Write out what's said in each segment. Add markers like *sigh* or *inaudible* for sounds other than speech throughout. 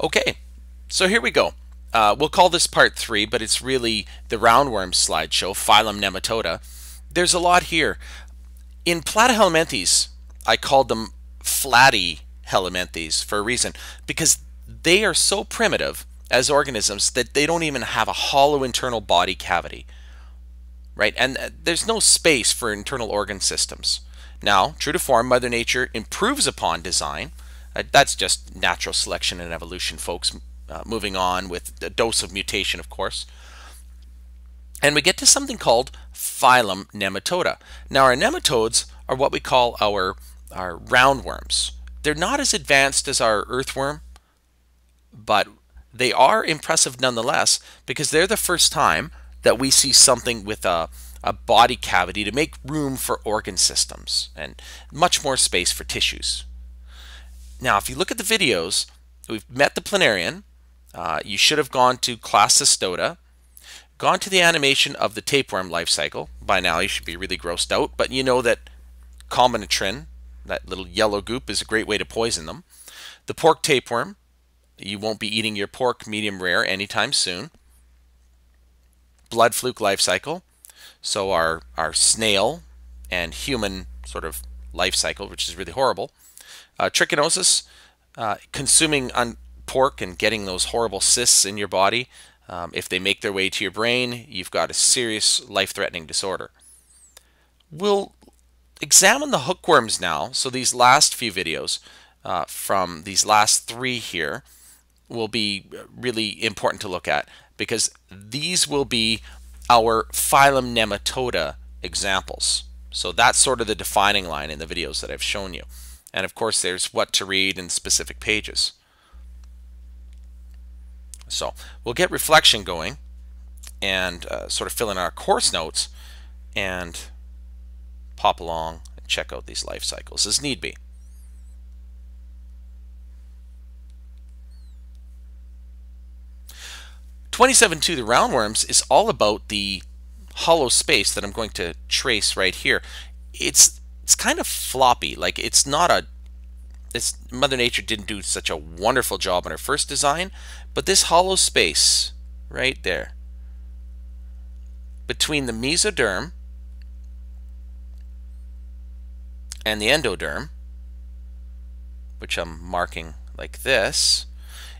Okay, so here we go. Uh, we'll call this part three, but it's really the roundworm slideshow, phylum Nematoda. There's a lot here. In Platyhelminthes, I called them flatty helminthes for a reason, because they are so primitive as organisms that they don't even have a hollow internal body cavity. Right? And uh, there's no space for internal organ systems. Now, true to form, Mother Nature improves upon design. Uh, that's just natural selection and evolution, folks. Uh, moving on with a dose of mutation, of course. And we get to something called phylum Nematoda. Now, our nematodes are what we call our, our roundworms. They're not as advanced as our earthworm, but they are impressive nonetheless because they're the first time that we see something with a, a body cavity to make room for organ systems and much more space for tissues. Now, if you look at the videos, we've met the planarian. Uh, you should have gone to class gone to the animation of the tapeworm life cycle. By now, you should be really grossed out, but you know that Combantrin, that little yellow goop, is a great way to poison them. The pork tapeworm, you won't be eating your pork medium rare anytime soon. Blood fluke life cycle. So our, our snail and human sort of life cycle, which is really horrible. Uh, trichinosis, uh, consuming pork and getting those horrible cysts in your body. Um, if they make their way to your brain, you've got a serious life-threatening disorder. We'll examine the hookworms now. So these last few videos uh, from these last three here will be really important to look at because these will be our phylum Nematoda examples. So that's sort of the defining line in the videos that I've shown you. And of course there's what to read in specific pages. So we'll get reflection going and uh, sort of fill in our course notes and pop along and check out these life cycles as need be. 27.2, the roundworms, is all about the hollow space that I'm going to trace right here. It's it's kind of floppy, like it's not a it's Mother Nature didn't do such a wonderful job in her first design, but this hollow space right there between the mesoderm and the endoderm, which I'm marking like this,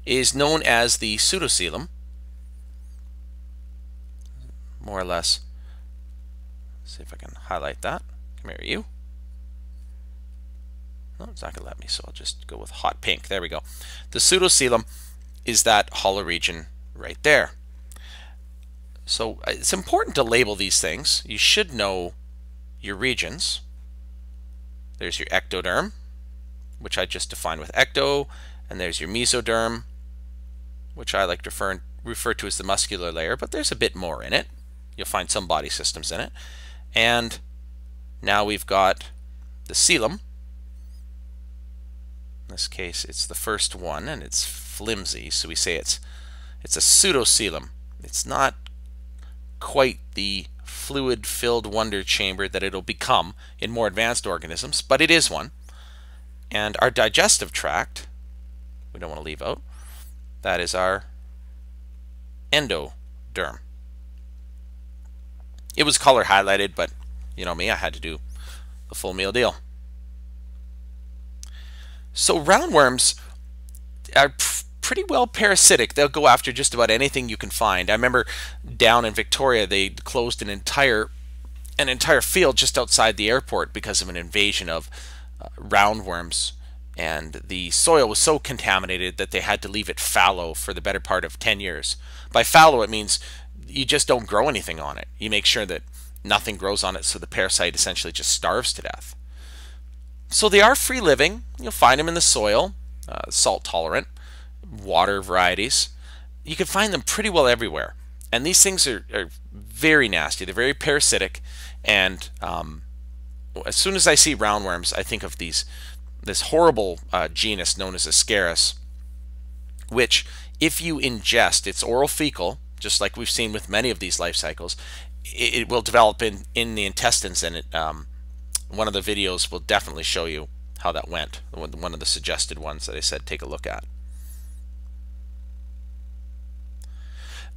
is known as the pseudocoelom more or less. Let's see if I can highlight that. Come here, you. No, it's not going to let me, so I'll just go with hot pink. There we go. The pseudocoelom is that hollow region right there. So uh, it's important to label these things. You should know your regions. There's your ectoderm, which I just defined with ecto, and there's your mesoderm, which I like to refer, refer to as the muscular layer, but there's a bit more in it. You'll find some body systems in it. And now we've got the coelom. In this case, it's the first one, and it's flimsy, so we say it's it's a pseudocoelom. It's not quite the fluid-filled wonder chamber that it'll become in more advanced organisms, but it is one. And our digestive tract, we don't want to leave out, that is our endoderm. It was color highlighted, but you know me, I had to do the full meal deal. So roundworms are pretty well parasitic. They'll go after just about anything you can find. I remember down in Victoria, they closed an entire an entire field just outside the airport because of an invasion of uh, roundworms and the soil was so contaminated that they had to leave it fallow for the better part of 10 years. By fallow it means you just don't grow anything on it. You make sure that nothing grows on it so the parasite essentially just starves to death. So they are free living. You'll find them in the soil, uh, salt tolerant, water varieties. You can find them pretty well everywhere. And these things are, are very nasty. They're very parasitic. And um, as soon as I see roundworms, I think of these this horrible uh, genus known as Ascaris, which if you ingest its oral fecal, just like we've seen with many of these life cycles, it, it will develop in, in the intestines and it, um, one of the videos will definitely show you how that went. One of the suggested ones that I said take a look at.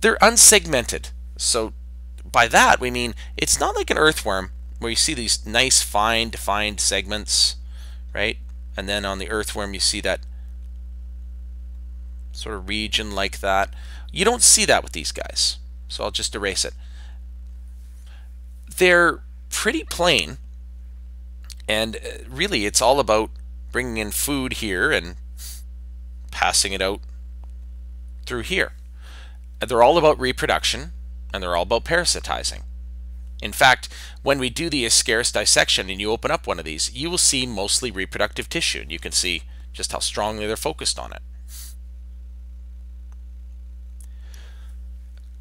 they're unsegmented. So by that we mean it's not like an earthworm where you see these nice fine defined segments, right? And then on the earthworm you see that sort of region like that. You don't see that with these guys. So I'll just erase it. They're pretty plain and uh, really it's all about bringing in food here and passing it out through here. They're all about reproduction and they're all about parasitizing. In fact, when we do the Ascaris dissection and you open up one of these, you will see mostly reproductive tissue and you can see just how strongly they're focused on it.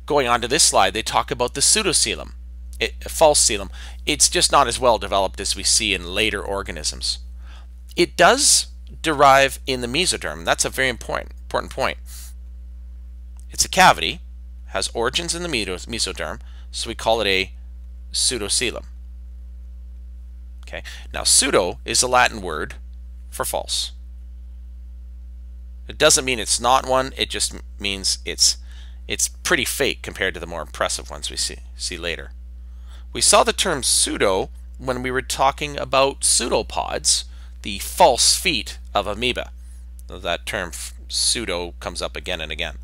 Going on to this slide, they talk about the pseudocoelom, it, false coelom. It's just not as well developed as we see in later organisms. It does derive in the mesoderm. That's a very important, important point. It's a cavity, has origins in the mesoderm, so we call it a pseudocoelom. Okay. Now pseudo is a Latin word for false. It doesn't mean it's not one, it just means it's it's pretty fake compared to the more impressive ones we see see later. We saw the term pseudo when we were talking about pseudopods, the false feet of amoeba. That term pseudo comes up again and again.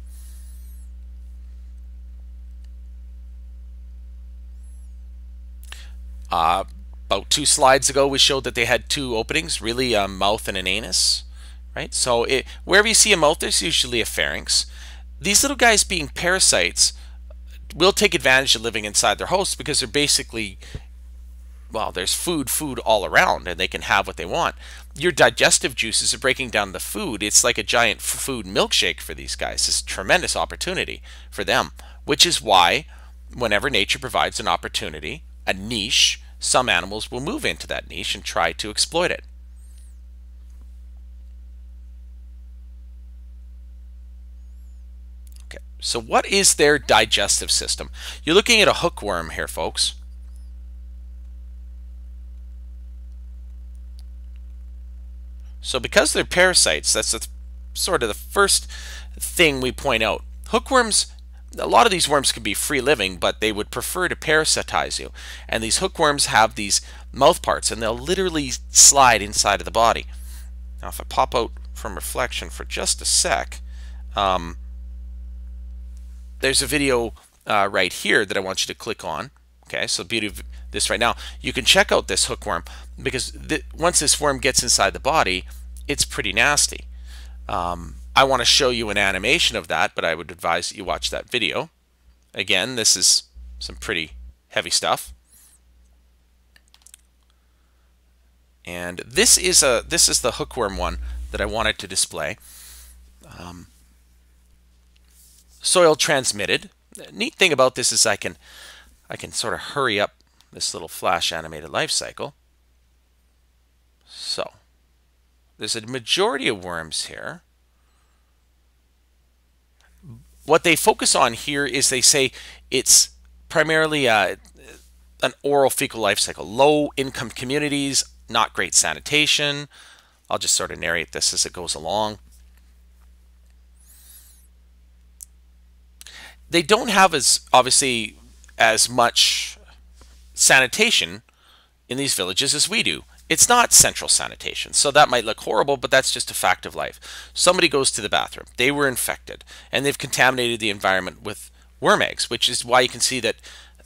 Uh, about two slides ago, we showed that they had two openings, really a mouth and an anus, right? So it, wherever you see a mouth, there's usually a pharynx. These little guys being parasites will take advantage of living inside their host because they're basically, well, there's food, food all around, and they can have what they want. Your digestive juices are breaking down the food. It's like a giant food milkshake for these guys. It's a tremendous opportunity for them, which is why whenever nature provides an opportunity, a niche, some animals will move into that niche and try to exploit it. Okay, so what is their digestive system? You're looking at a hookworm here, folks. So because they're parasites, that's the, sort of the first thing we point out. Hookworms a lot of these worms can be free living, but they would prefer to parasitize you. And these hookworms have these mouth parts, and they'll literally slide inside of the body. Now, if I pop out from reflection for just a sec, um, there's a video uh, right here that I want you to click on. Okay, so beauty of this right now, you can check out this hookworm because th once this worm gets inside the body, it's pretty nasty. Um, I want to show you an animation of that, but I would advise that you watch that video. Again, this is some pretty heavy stuff. And this is a this is the hookworm one that I wanted to display. Um, soil transmitted. The neat thing about this is I can I can sort of hurry up this little flash animated life cycle. So there's a majority of worms here what they focus on here is they say it's primarily uh, an oral fecal life cycle, low income communities, not great sanitation. I'll just sort of narrate this as it goes along. They don't have as obviously as much sanitation in these villages as we do. It's not central sanitation, so that might look horrible, but that's just a fact of life. Somebody goes to the bathroom, they were infected, and they've contaminated the environment with worm eggs, which is why you can see that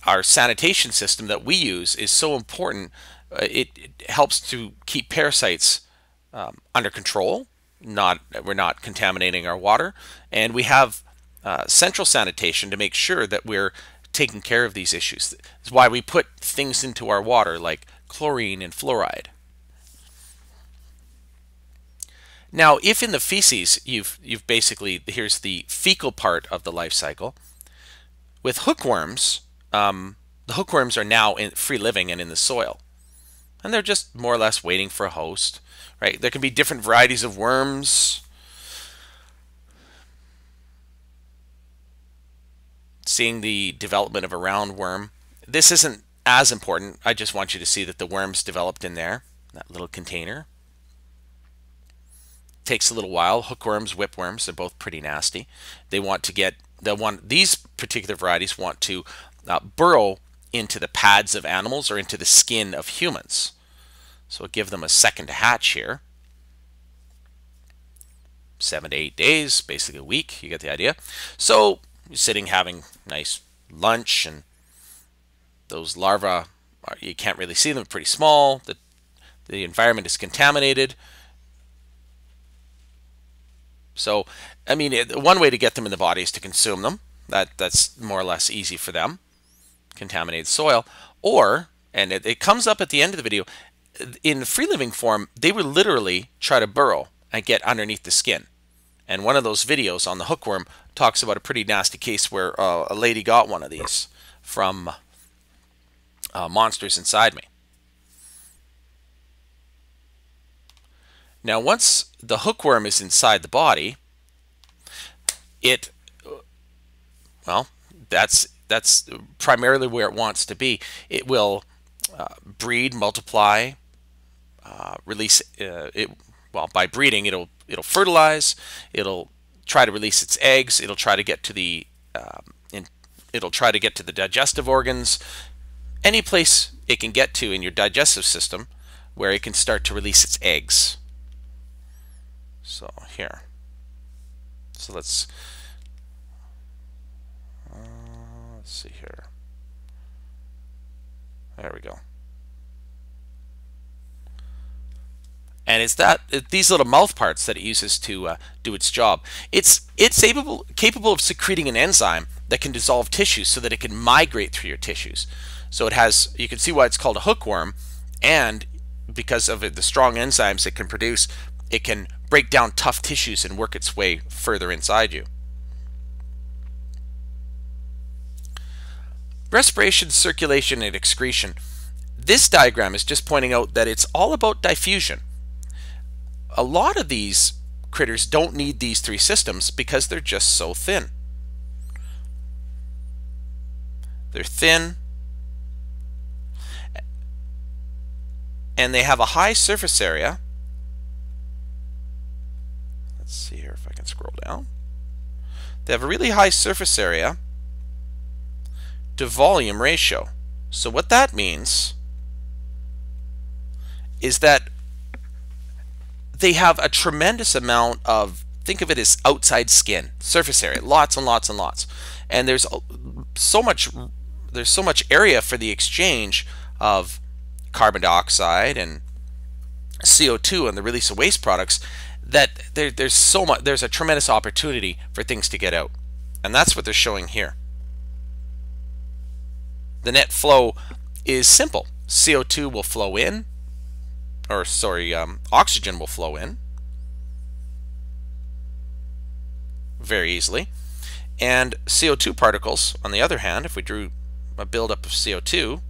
our sanitation system that we use is so important. Uh, it, it, helps to keep parasites um, under control. Not we're not contaminating our water, and we have uh, central sanitation to make sure that we're taking care of these issues. That's why we put things into our water like chlorine and fluoride. Now, if in the feces you've you've basically here's the fecal part of the life cycle. With hookworms, um, the hookworms are now in free living and in the soil, and they're just more or less waiting for a host. Right? There can be different varieties of worms. Seeing the development of a roundworm. This isn't as important. I just want you to see that the worms developed in there, that little container takes a little while. Hookworms, whipworms, they're both pretty nasty. They want to get the one these particular varieties want to uh, burrow into the pads of animals or into the skin of humans. So we'll give them a second to hatch here. Seven to eight days, basically a week, you get the idea. So sitting having nice lunch and those larvae, are, you can't really see them, pretty small. The, the environment is contaminated. So, I mean, it, one way to get them in the body is to consume them. That That's more or less easy for them contaminated soil, or, and it, it comes up at the end of the video, in free living form, they would literally try to burrow and get underneath the skin. And one of those videos on the hookworm talks about a pretty nasty case where uh, a lady got one of these from uh, Monsters Inside Me. Now, once the hookworm is inside the body, it, well, that's that's primarily where it wants to be. It will uh, breed, multiply, uh, release uh, it. Well, by breeding, it'll it'll fertilize. It'll try to release its eggs. It'll try to get to the um, in, it'll try to get to the digestive organs. Any place it can get to in your digestive system, where it can start to release its eggs. So here. So let's Let's see here. There we go. And it's that it, these little mouth parts that it uses to uh, do its job. It's it's able capable of secreting an enzyme that can dissolve tissues so that it can migrate through your tissues. So it has you can see why it's called a hookworm, and because of it, the strong enzymes it can produce, it can break down tough tissues and work its way further inside you. Respiration, circulation, and excretion. This diagram is just pointing out that it's all about diffusion. A lot of these critters don't need these three systems because they're just so thin. They're thin, and they have a high surface area. Let's see here if I can scroll down. They have a really high surface area to volume ratio. So what that means is that they have a tremendous amount of think of it as outside skin surface area lots and lots and lots. And there's so much there's so much area for the exchange of carbon dioxide and CO2 and the release of waste products that there, there's so much there's a tremendous opportunity for things to get out. And that's what they're showing here. The net flow is simple. CO2 will flow in, or sorry, um, oxygen will flow in very easily. And CO2 particles, on the other hand, if we drew a buildup of CO2,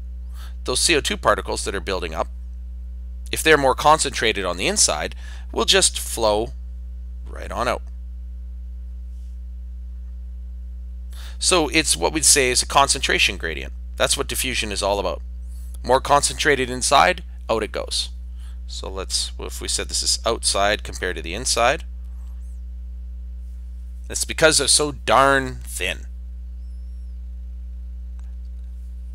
those CO2 particles that are building up, if they're more concentrated on the inside, will just flow right on out. So it's what we'd say is a concentration gradient. That's what diffusion is all about. More concentrated inside, out it goes. So let's, if we said this is outside compared to the inside, it's because they're so darn thin.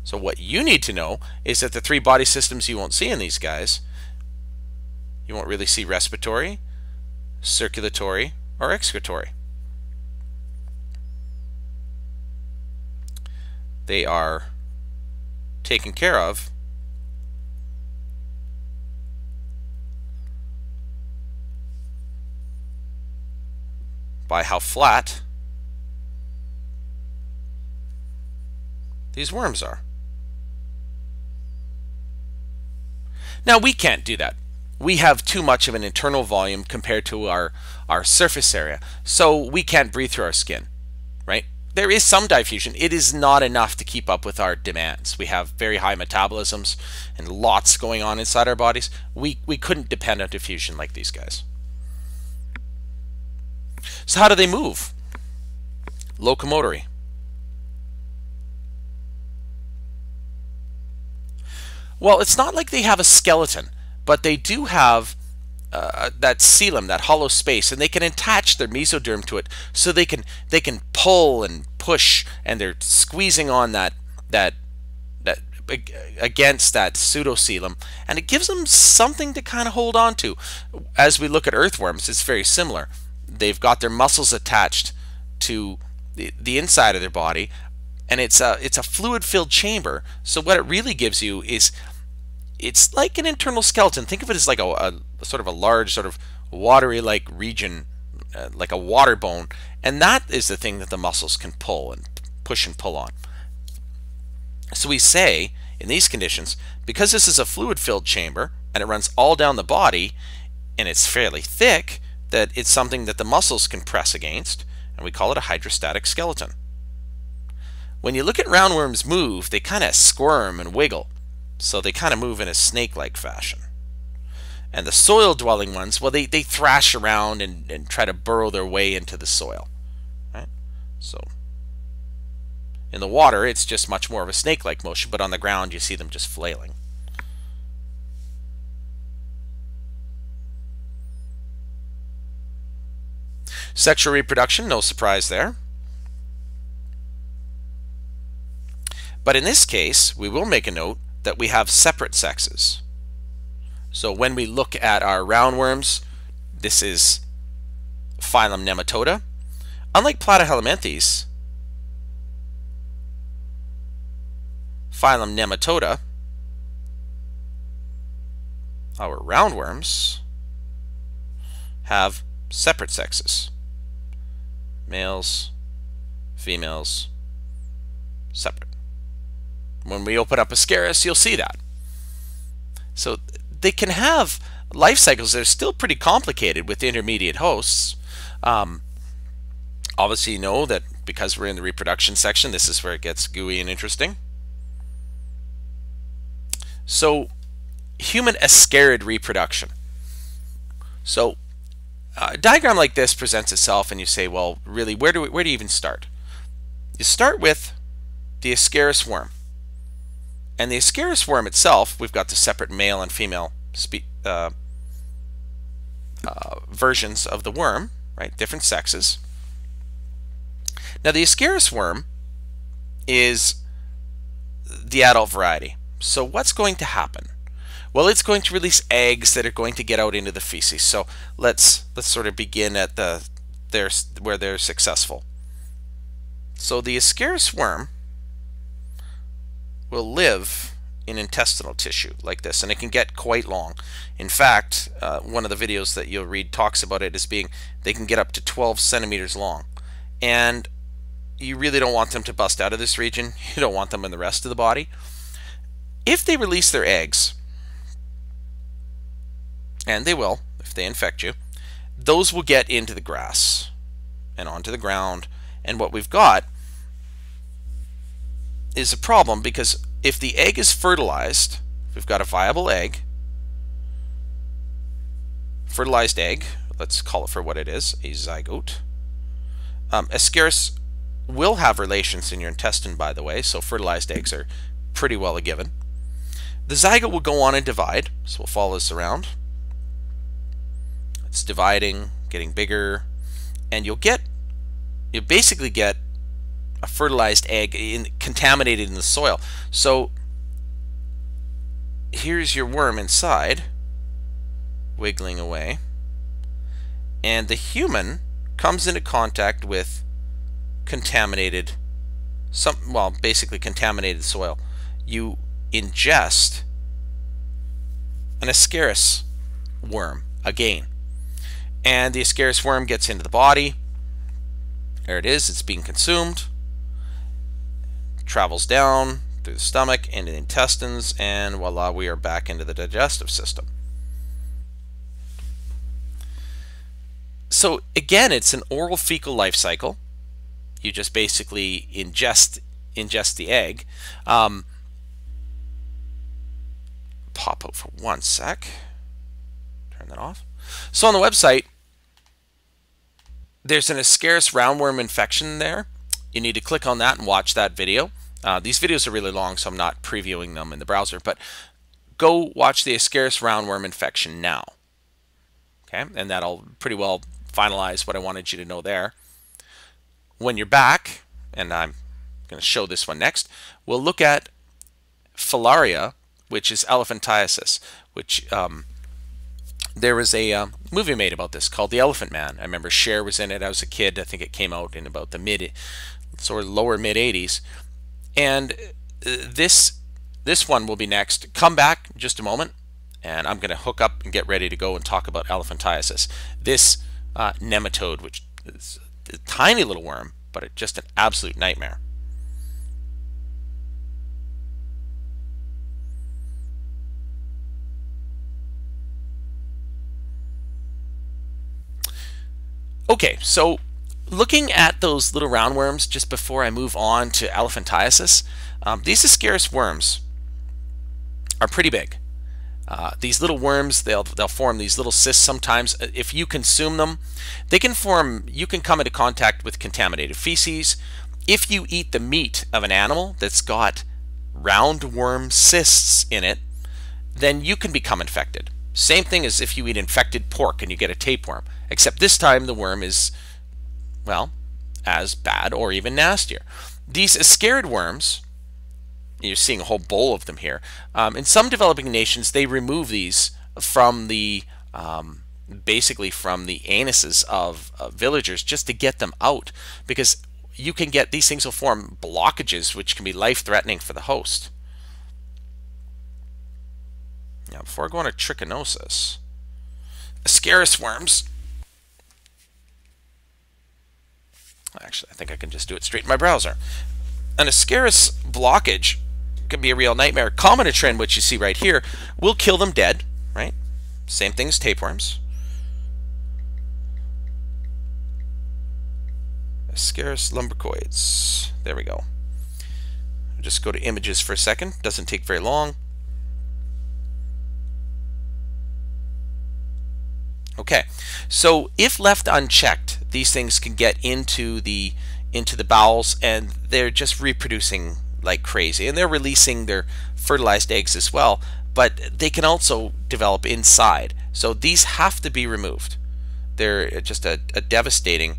So what you need to know is that the three body systems you won't see in these guys, you won't really see respiratory, circulatory, or excretory. They are taken care of, by how flat these worms are. Now we can't do that. We have too much of an internal volume compared to our, our surface area, so we can't breathe through our skin, right? there is some diffusion. It is not enough to keep up with our demands. We have very high metabolisms and lots going on inside our bodies. We, we couldn't depend on diffusion like these guys. So how do they move? Locomotory. Well, it's not like they have a skeleton, but they do have uh, that coelom, that hollow space, and they can attach their mesoderm to it, so they can they can pull and push, and they're squeezing on that that that against that pseudocoelom, and it gives them something to kind of hold on to. As we look at earthworms, it's very similar. They've got their muscles attached to the, the inside of their body, and it's a it's a fluid-filled chamber. So what it really gives you is it's like an internal skeleton. Think of it as like a, a, a sort of a large, sort of watery-like region, uh, like a water bone, and that is the thing that the muscles can pull and push and pull on. So we say in these conditions, because this is a fluid-filled chamber and it runs all down the body, and it's fairly thick, that it's something that the muscles can press against, and we call it a hydrostatic skeleton. When you look at roundworms move, they kind of squirm and wiggle. So they kind of move in a snake-like fashion. And the soil-dwelling ones, well, they, they thrash around and, and try to burrow their way into the soil. Right? So in the water, it's just much more of a snake-like motion, but on the ground, you see them just flailing. Sexual reproduction, no surprise there. But in this case, we will make a note that we have separate sexes. So when we look at our roundworms, this is phylum Nematoda. Unlike Platyhelminthes, phylum Nematoda, our roundworms have separate sexes. Males, females, separate. When we open up Ascaris, you'll see that. So they can have life cycles that are still pretty complicated with intermediate hosts. Um, obviously, you know that because we're in the reproduction section, this is where it gets gooey and interesting. So, human ascarid reproduction. So, a diagram like this presents itself, and you say, well, really, where do we, where do you even start? You start with the Ascaris worm. And the Ascaris worm itself, we've got the separate male and female uh, uh, versions of the worm, right? Different sexes. Now the Ascaris worm is the adult variety. So what's going to happen? Well, it's going to release eggs that are going to get out into the feces. So let's let's sort of begin at the their where they're successful. So the Ascaris worm will live in intestinal tissue like this, and it can get quite long. In fact, uh, one of the videos that you'll read talks about it as being they can get up to 12 centimeters long. And you really don't want them to bust out of this region. *laughs* You don't want them in the rest of the body. If they release their eggs, and they will if they infect you, those will get into the grass and onto the ground. And what we've got is a problem because if the egg is fertilized, we've got a viable egg, fertilized egg, let's call it for what it is, a zygote. Um, Ascaris will have relations in your intestine, by the way, so fertilized eggs are pretty well a given. The zygote will go on and divide, so we'll follow this around. It's dividing, getting bigger, and you'll get, you basically get a fertilized egg in, contaminated in the soil. So here's your worm inside, wiggling away, and the human comes into contact with contaminated, some well, basically contaminated soil. You ingest an Ascaris worm again, and the Ascaris worm gets into the body. There it is. It's being consumed travels down through the stomach into the intestines, and voila, we are back into the digestive system. So again, it's an oral fecal life cycle. You just basically ingest ingest the egg. Um, pop out for one sec. Turn that off. So on the website, there's an Ascaris roundworm infection there. You need to click on that and watch that video. Uh, these videos are really long, so I'm not previewing them in the browser, but go watch the Ascaris roundworm infection now. Okay, and that'll pretty well finalize what I wanted you to know there. When you're back, and I'm going to show this one next, we'll look at filaria, which is elephantiasis, which um, there was a uh, movie made about this called The Elephant Man. I remember Cher was in it. I was a kid. I think it came out in about the mid, sort of lower mid 80s. And uh, this this one will be next. Come back just a moment, and I'm going to hook up and get ready to go and talk about elephantiasis. This uh, nematode, which is a tiny little worm, but just an absolute nightmare. Okay, so looking at those little roundworms just before I move on to elephantiasis, um, these Ascaris worms are pretty big. Uh, these little worms, they'll, they'll form these little cysts sometimes. Uh, if you consume them, they can form, you can come into contact with contaminated feces. If you eat the meat of an animal that's got roundworm cysts in it, then you can become infected. Same thing as if you eat infected pork and you get a tapeworm except this time the worm is, well, as bad or even nastier. These Ascarid worms, you're seeing a whole bowl of them here. Um, in some developing nations, they remove these from the um, basically from the anuses of uh, villagers just to get them out because you can get these things will form blockages which can be life-threatening for the host. Now, before I go on to trichinosis, Ascaris worms Actually, I think I can just do it straight in my browser. An Ascaris blockage can be a real nightmare. Combantrin, which you see right here, will kill them dead, right? Same thing as tapeworms. Ascaris lumbricoides. There we go. Just go to images for a second. Doesn't take very long. Okay, so if left unchecked, these things can get into the into the bowels and they're just reproducing like crazy and they're releasing their fertilized eggs as well but they can also develop inside. So these have to be removed. They're just a, a devastating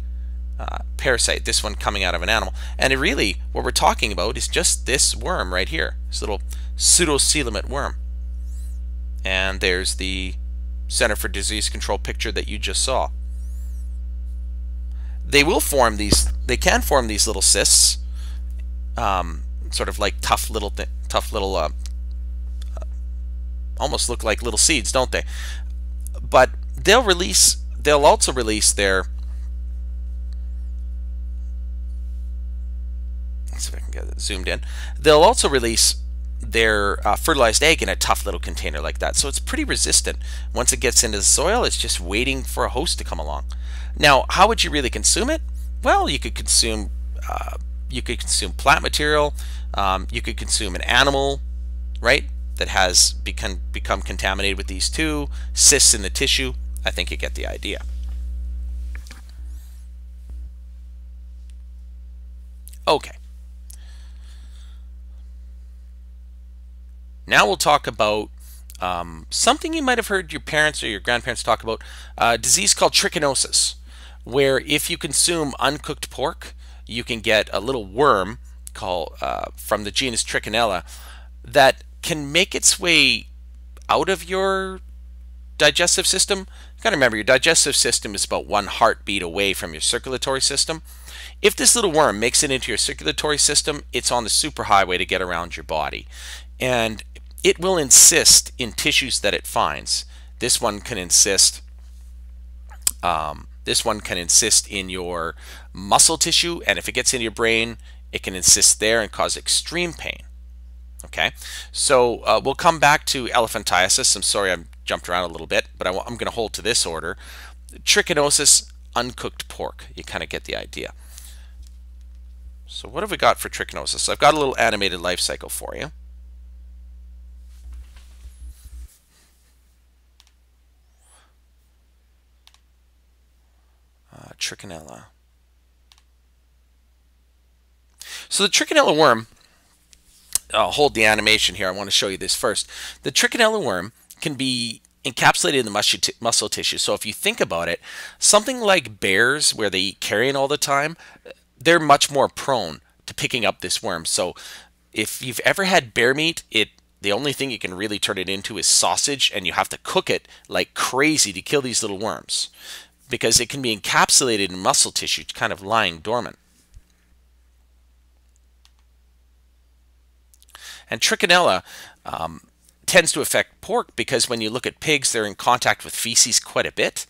uh, parasite this one coming out of an animal. And really what we're talking about is just this worm right here this little pseudocoelomate worm. And there's the Center for Disease Control picture that you just saw they will form these. They can form these little cysts, um, sort of like tough little, tough little, uh, almost look like little seeds, don't they? But they'll release. They'll also release their. Let's see if I can get it zoomed in. They'll also release their uh, fertilized egg in a tough little container like that. So it's pretty resistant. Once it gets into the soil, it's just waiting for a host to come along. Now, how would you really consume it? Well, you could consume uh, you could consume plant material. Um, you could consume an animal, right, that has become become contaminated with these two cysts in the tissue. I think you get the idea. Okay. Now we'll talk about um, something you might have heard your parents or your grandparents talk about, a disease called trichinosis where if you consume uncooked pork, you can get a little worm called uh, from the genus Trichinella that can make its way out of your digestive system. You've gotta remember your digestive system is about one heartbeat away from your circulatory system. If this little worm makes it into your circulatory system, it's on the superhighway to get around your body. And it will encyst in tissues that it finds. This one can encyst um, this one can encyst in your muscle tissue, and if it gets into your brain, it can encyst there and cause extreme pain. Okay, so uh, we'll come back to elephantiasis. I'm sorry I jumped around a little bit, but I, am going to hold to this order. Trichinosis, uncooked pork. You kind of get the idea. So what have we got for trichinosis? I've got a little animated life cycle for you. Uh, trichinella. So the trichinella worm, I'll hold the animation here. I want to show you this first. The trichinella worm can be encapsulated in the muscle tissue. So if you think about it, something like bears, where they eat carrion all the time, they're much more prone to picking up this worm. So if you've ever had bear meat, it the only thing you can really turn it into is sausage, and you have to cook it like crazy to kill these little worms because it can be encapsulated in muscle tissue, kind of lying dormant. And trichinella um, tends to affect pork because when you look at pigs, they're in contact with feces quite a bit.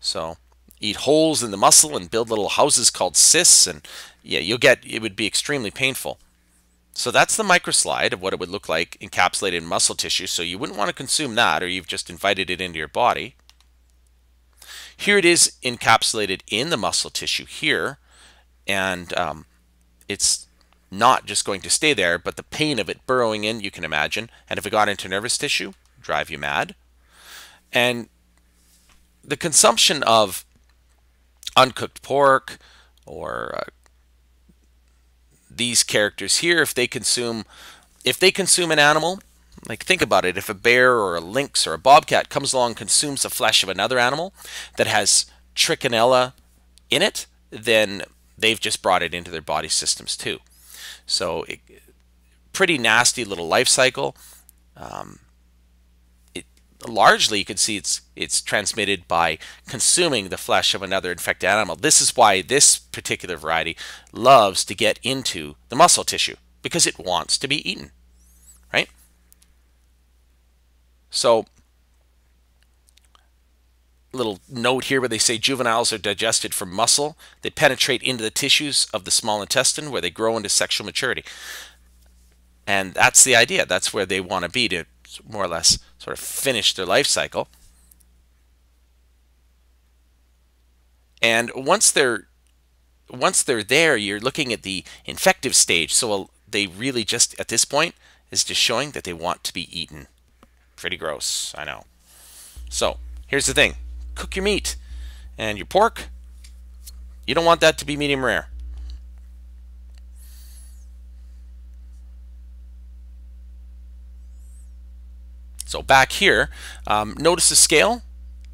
So eat holes in the muscle and build little houses called cysts, and yeah, you'll get it would be extremely painful. So that's the microslide of what it would look like encapsulated in muscle tissue. So you wouldn't want to consume that, or you've just invited it into your body. Here it is encapsulated in the muscle tissue here, and um, it's not just going to stay there, but the pain of it burrowing in, you can imagine. And if it got into nervous tissue, drive you mad. And the consumption of uncooked pork or uh, these characters here, if they consume, if they consume an animal, like think about it, if a bear or a lynx or a bobcat comes along consumes the flesh of another animal that has trichinella in it, then they've just brought it into their body systems too. So it, pretty nasty little life cycle. Um, it, largely, you can see it's it's transmitted by consuming the flesh of another infected animal. This is why this particular variety loves to get into the muscle tissue because it wants to be eaten, right? So little note here where they say juveniles are digested from muscle. They penetrate into the tissues of the small intestine where they grow into sexual maturity. And that's the idea. That's where they want to be to more or less sort of finish their life cycle. And once they're once they're there, you're looking at the infective stage. So they really just at this point is just showing that they want to be eaten. Pretty gross, I know. So here's the thing cook your meat. And your pork, you don't want that to be medium rare. So back here, um, notice the scale.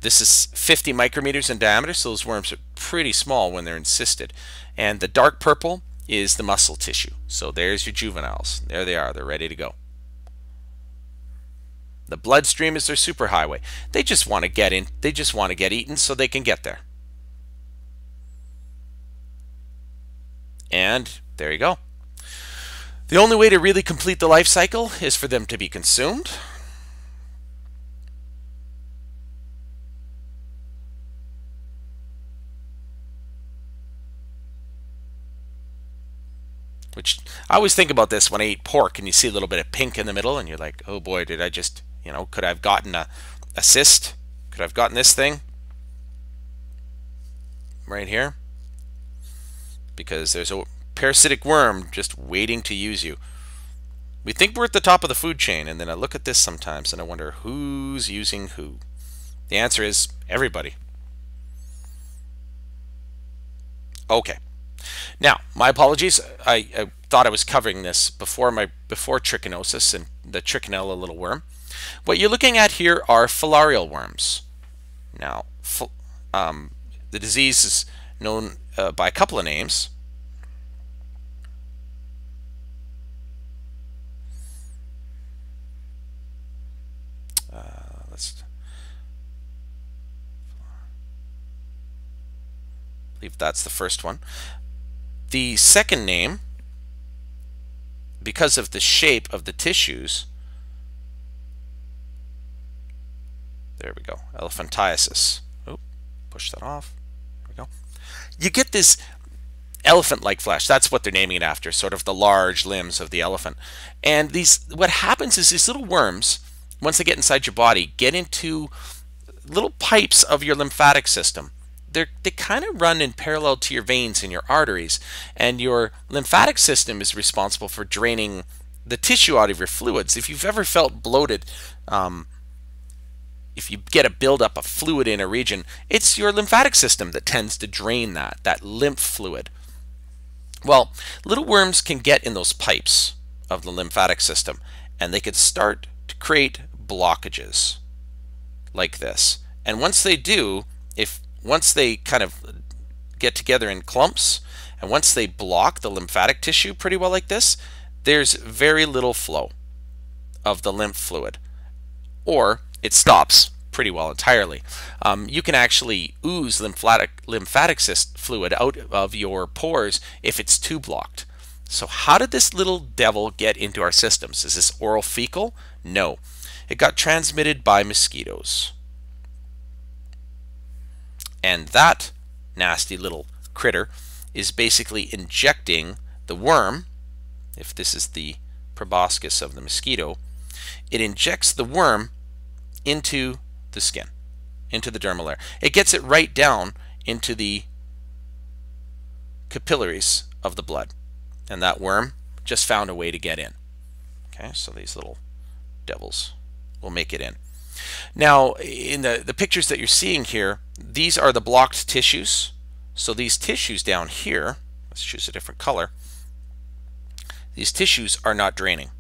This is 50 micrometers in diameter, so those worms are pretty small when they're encysted. And the dark purple is the muscle tissue. So there's your juveniles. There they are. They're ready to go. The bloodstream is their superhighway. They just want to get in, they just want to get eaten so they can get there. And there you go. The only way to really complete the life cycle is for them to be consumed. Which I always think about this when I eat pork and you see a little bit of pink in the middle and you're like, oh boy, did I just you know, could I have gotten a assist? Could I have gotten this thing right here? Because there's a parasitic worm just waiting to use you. We think we're at the top of the food chain, and then I look at this sometimes and I wonder who's using who. The answer is everybody. Okay. Now, my apologies. I, I, thought I was covering this before my before trichinosis and the trichinella little worm. What you're looking at here are filarial worms. Now, um, the disease is known uh, by a couple of names. Uh, let's believe that's the first one. The second name, because of the shape of the tissues, There we go. Elephantiasis. Oop, push that off. There we go. You get this elephant-like flesh. That's what they're naming it after, sort of the large limbs of the elephant. And these, what happens is these little worms, once they get inside your body, get into little pipes of your lymphatic system. They're, they kind of run in parallel to your veins and your arteries, and your lymphatic system is responsible for draining the tissue out of your fluids. If you've ever felt bloated, um, if you get a buildup of fluid in a region, it's your lymphatic system that tends to drain that, that lymph fluid. Well, little worms can get in those pipes of the lymphatic system and they could start to create blockages like this. And once they do, if once they kind of get together in clumps, and once they block the lymphatic tissue pretty well like this, there's very little flow of the lymph fluid, or it stops pretty well entirely. Um, you can actually ooze lymphatic, lymphatic fluid out of your pores if it's too blocked. So how did this little devil get into our systems? Is this oral fecal? No. It got transmitted by mosquitoes. And that nasty little critter is basically injecting the worm, if this is the proboscis of the mosquito, it injects the worm into the skin, into the dermal layer. It gets it right down into the capillaries of the blood. And that worm just found a way to get in. Okay, so these little devils will make it in. Now, in the, the pictures that you're seeing here, these are the blocked tissues. So these tissues down here, let's choose a different color, these tissues are not draining.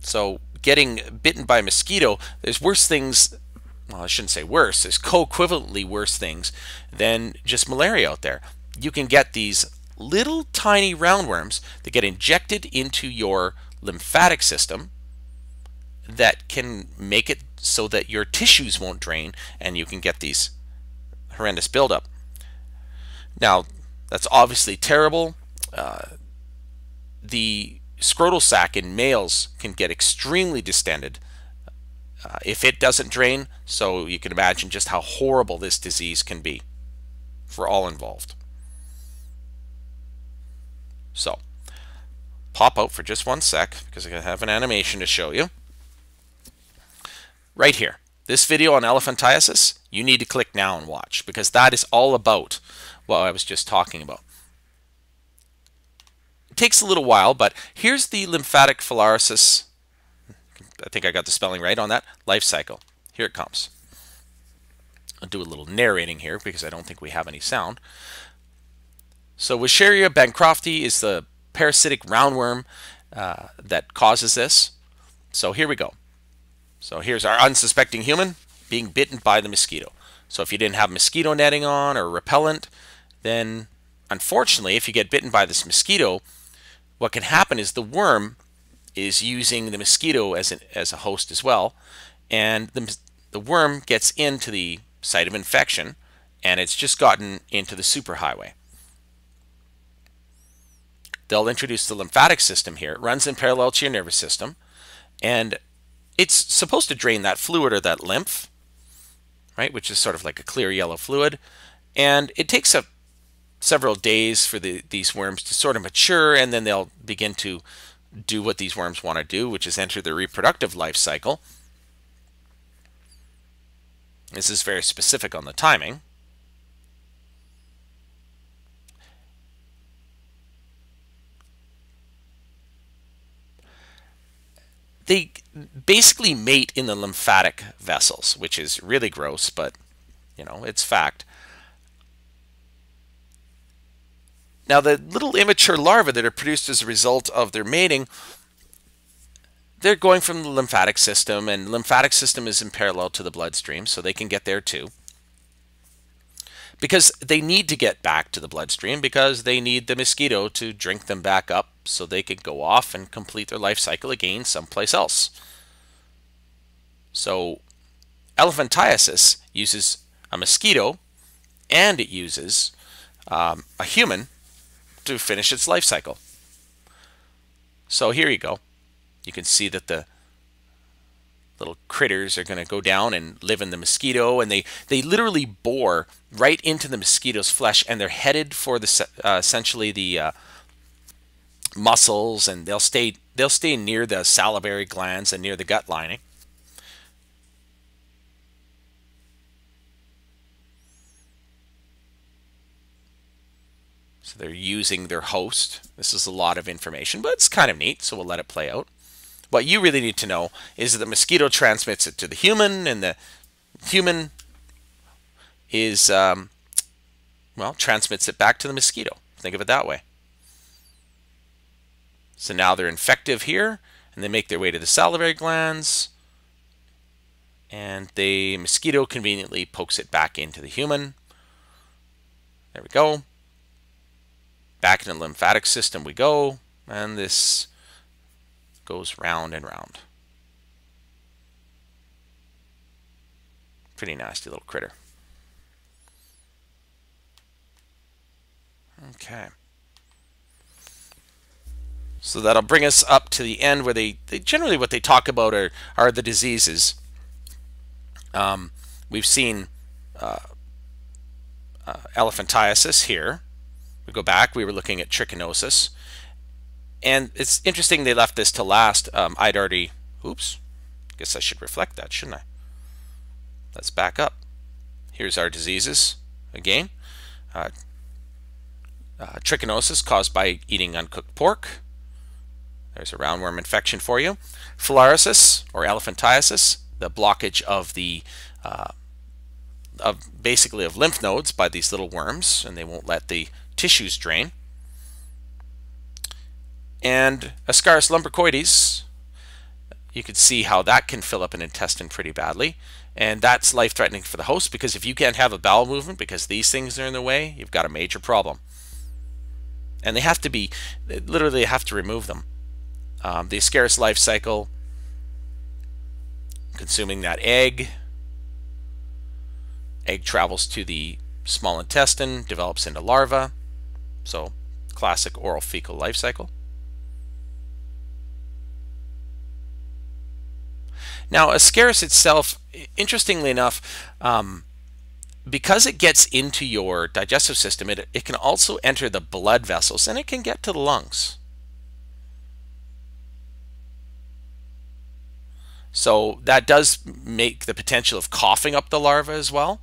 So getting bitten by a mosquito, there's worse things, well, I shouldn't say worse, there's co-equivalently worse things than just malaria out there. You can get these little tiny roundworms that get injected into your lymphatic system that can make it so that your tissues won't drain and you can get these horrendous buildup. Now, that's obviously terrible. Uh, the scrotal sac in males can get extremely distended uh, if it doesn't drain, so you can imagine just how horrible this disease can be for all involved. So, pop out for just one sec because I have an animation to show you right here. This video on elephantiasis, you need to click now and watch because that is all about what I was just talking about. It takes a little while, but here's the lymphatic filariasis. I think I got the spelling right on that. Life cycle. Here it comes. I'll do a little narrating here because I don't think we have any sound. So Wuchereria bancrofti is the parasitic roundworm uh, that causes this. So here we go. So here's our unsuspecting human being bitten by the mosquito. So if you didn't have mosquito netting on or repellent, then unfortunately, if you get bitten by this mosquito, what can happen is the worm is using the mosquito as, an, as a host as well, and the, the worm gets into the site of infection, and it's just gotten into the superhighway. They'll introduce the lymphatic system here. It runs in parallel to your nervous system, and it's supposed to drain that fluid or that lymph, right, which is sort of like a clear yellow fluid. And it takes a, several days for the, these worms to sort of mature, and then they'll begin to do what these worms want to do, which is enter the reproductive life cycle. This is very specific on the timing. they basically mate in the lymphatic vessels, which is really gross, but you know, it's fact. Now, the little immature larvae that are produced as a result of their mating, they're going from the lymphatic system, and lymphatic system is in parallel to the bloodstream, so they can get there too because they need to get back to the bloodstream because they need the mosquito to drink them back up so they can go off and complete their life cycle again someplace else. So elephantiasis uses a mosquito and it uses um, a human to finish its life cycle. So here you go. You can see that the little critters are going to go down and live in the mosquito and they they literally bore right into the mosquito's flesh and they're headed for the uh, essentially the uh, muscles and they'll stay they'll stay near the salivary glands and near the gut lining So they're using their host. This is a lot of information, but it's kind of neat, so we'll let it play out. What you really need to know is that the mosquito transmits it to the human, and the human is, um, well, transmits it back to the mosquito. Think of it that way. So now they're infective here, and they make their way to the salivary glands and the mosquito conveniently pokes it back into the human. There we go. Back in the lymphatic system we go, and this goes round and round. Pretty nasty little critter. Okay. So that'll bring us up to the end where they, they generally what they talk about are, are the diseases. Um, we've seen uh, uh, elephantiasis here. We go back, we were looking at trichinosis. And it's interesting they left this to last. Um, I'd already, oops, guess I should reflect that, shouldn't I? Let's back up. Here's our diseases again. Uh, uh, trichinosis caused by eating uncooked pork. There's a roundworm infection for you. Filariasis or elephantiasis the blockage of the uh, of basically of lymph nodes by these little worms and they won't let the tissues drain. And Ascaris lumbricoides, you can see how that can fill up an intestine pretty badly. And that's life-threatening for the host because if you can't have a bowel movement because these things are in the way, you've got a major problem. And they have to be, literally have to remove them. Um, the Ascaris life cycle consuming that egg. Egg travels to the small intestine, develops into larva. So, classic oral fecal life cycle. Now, Ascaris itself, interestingly enough, um, because it gets into your digestive system, it, it can also enter the blood vessels and it can get to the lungs. So that does make the potential of coughing up the larva as well.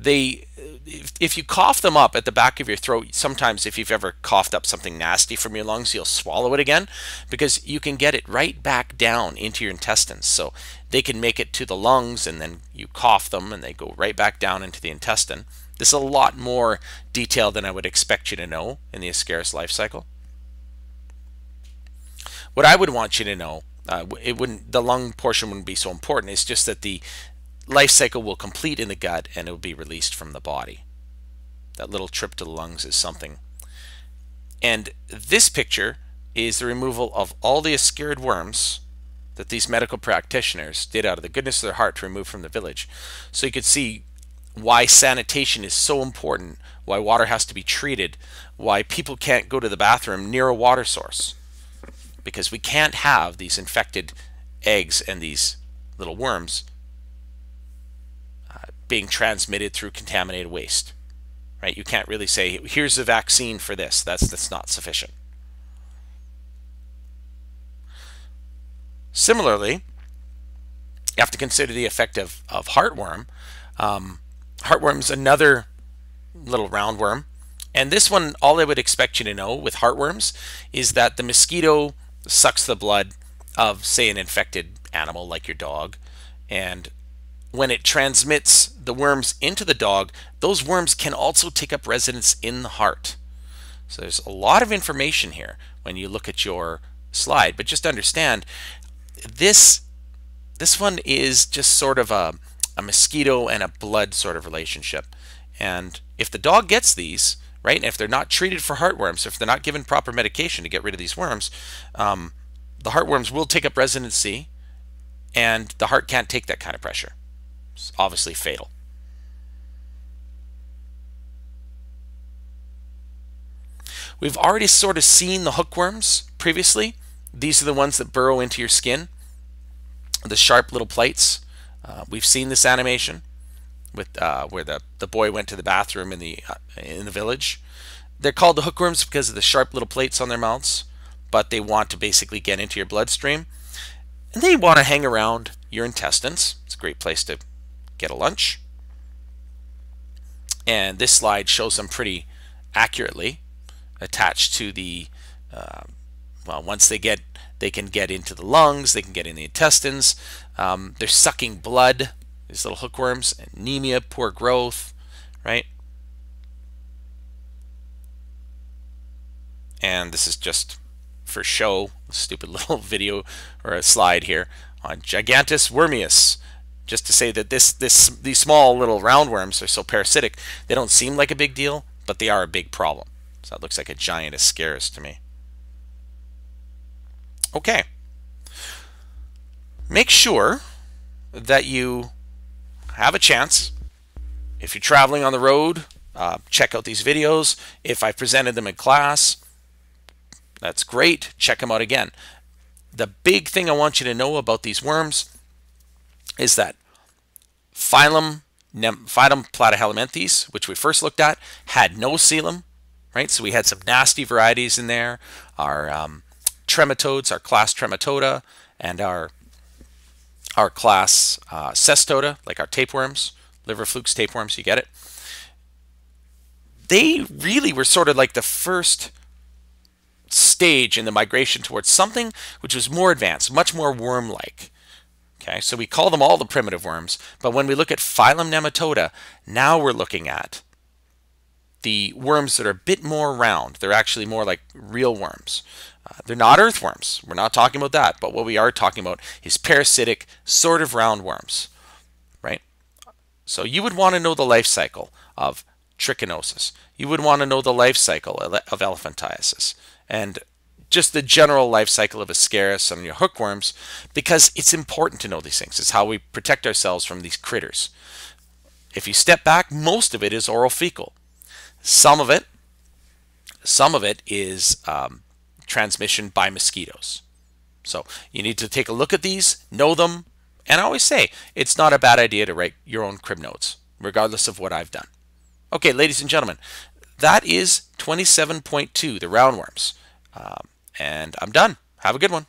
They, if, if you cough them up at the back of your throat, sometimes if you've ever coughed up something nasty from your lungs, you'll swallow it again because you can get it right back down into your intestines. So they can make it to the lungs and then you cough them and they go right back down into the intestine. This is a lot more detail than I would expect you to know in the Ascaris life cycle. What I would want you to know, uh, it wouldn't the lung portion wouldn't be so important. It's just that the life cycle will complete in the gut and it will be released from the body. That little trip to the lungs is something. And this picture is the removal of all the Ascarid worms that these medical practitioners did out of the goodness of their heart to remove from the village. So you could see why sanitation is so important, why water has to be treated, why people can't go to the bathroom near a water source because we can't have these infected eggs and these little worms being transmitted through contaminated waste. Right? You can't really say, here's a vaccine for this. That's, that's not sufficient. Similarly, you have to consider the effect of, of heartworm. Um, heartworm's another little roundworm. And this one, all I would expect you to know with heartworms is that the mosquito sucks the blood of, say, an infected animal like your dog. And when it transmits the worms into the dog, those worms can also take up residence in the heart. So there's a lot of information here when you look at your slide. But just understand, this this one is just sort of a, a mosquito and a blood sort of relationship. And if the dog gets these, right? And if they're not treated for heartworms, if they're not given proper medication to get rid of these worms, um, the heartworms will take up residency, and the heart can't take that kind of pressure. It's obviously fatal. We've already sort of seen the hookworms previously. These are the ones that burrow into your skin, the sharp little plates. Uh, we've seen this animation with uh, where the, the boy went to the bathroom in the uh, in the village. They're called the hookworms because of the sharp little plates on their mouths, but they want to basically get into your bloodstream. And they want to hang around your intestines. It's a great place to get a lunch. And this slide shows them pretty accurately attached to the, uh, well, once they get, they can get into the lungs, they can get in the intestines. Um, they're sucking blood these little hookworms, anemia, poor growth, right? And this is just for show, stupid *laughs* little video or a slide here on Gigantus wormius, just to say that this this these small little roundworms are so parasitic they don't seem like a big deal, but they are a big problem. So that looks like a giant ascaris to me. Okay. Make sure that you have a chance. If you're traveling on the road, uh, check out these videos. If I presented them in class, that's great. Check them out again. The big thing I want you to know about these worms is that phylum, phylum Platyhelminthes, which we first looked at, had no coelom, right? So we had some nasty varieties in there. Our um, trematodes, our class Trematoda, and our our class uh, Cestoda, like our tapeworms, liver flukes tapeworms, you get it? They really were sort of like the first stage in the migration towards something which was more advanced, much more worm-like. Okay, so we call them all the primitive worms, but when we look at phylum Nematoda, now we're looking at the worms that are a bit more round. They're actually more like real worms. Uh, they're not earthworms. We're not talking about that. But what we are talking about is parasitic, sort of round worms, right? So you would want to know the life cycle of trichinosis. You would want to know the life cycle of elephantiasis and just the general life cycle of Ascaris and your hookworms because it's important to know these things. It's how we protect ourselves from these critters. If you step back, most of it is oral fecal. Some of it, some of it is um, transmission by mosquitoes. So you need to take a look at these, know them, and I always say it's not a bad idea to write your own crib notes, regardless of what I've done. Okay, ladies and gentlemen, that is 27.2, the roundworms. Um, and I'm done. Have a good one.